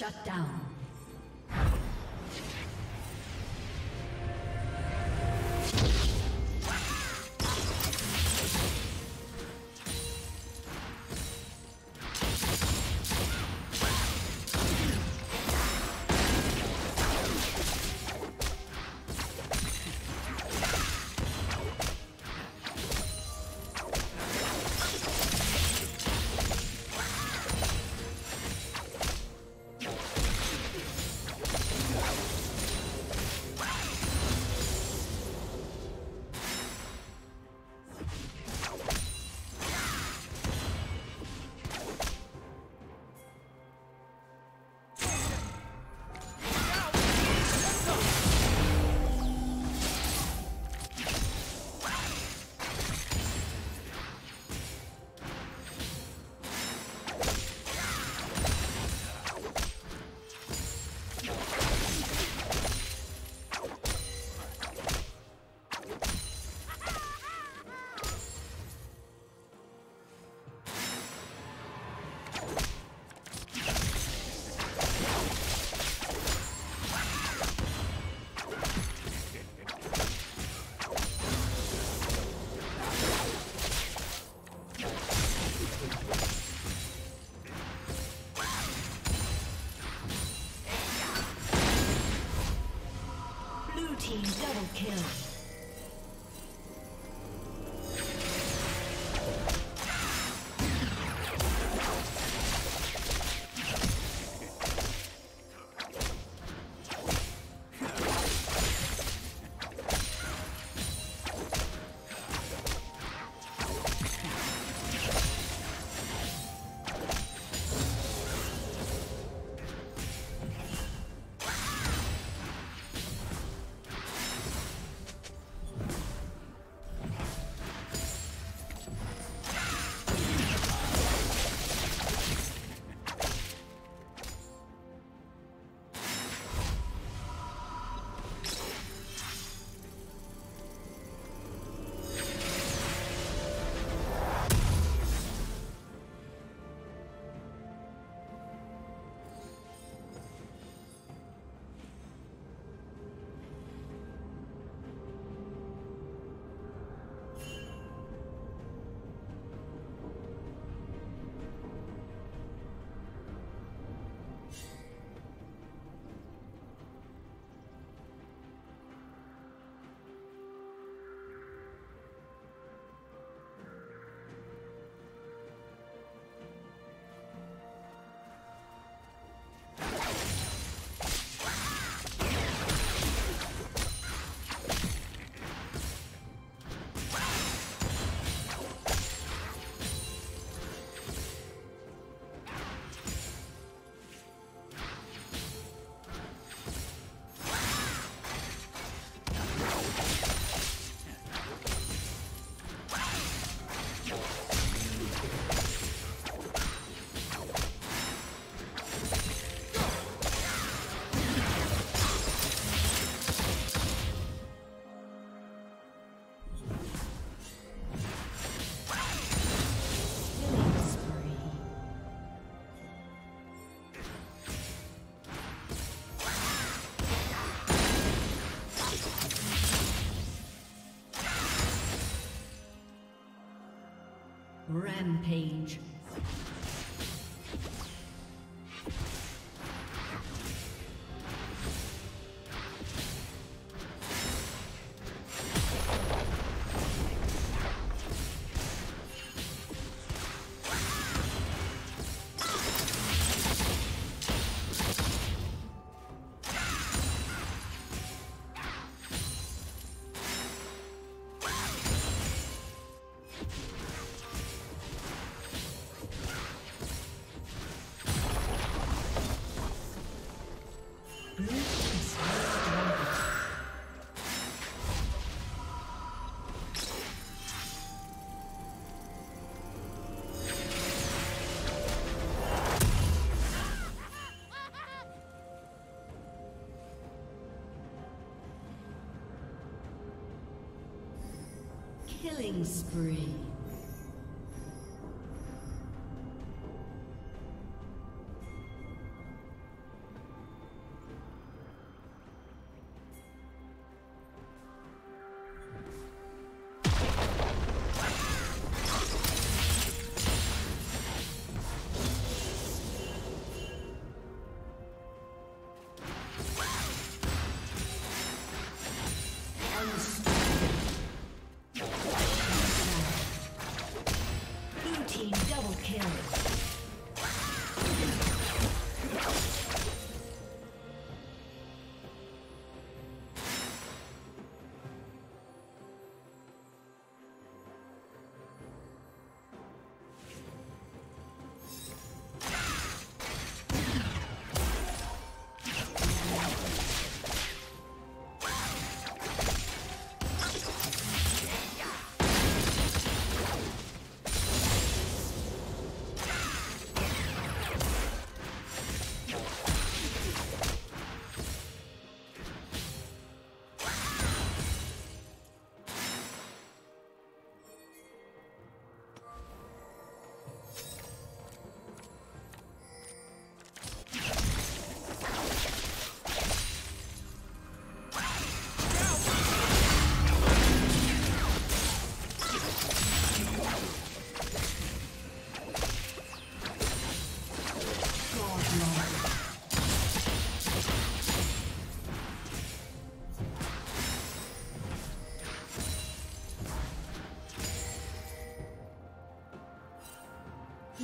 Shut down. Killing spree.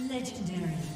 Legendary.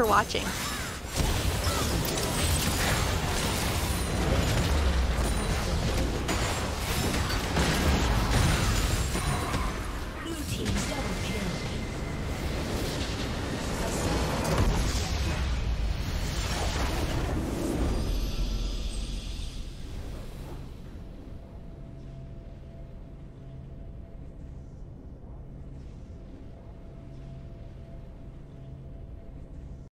For watching.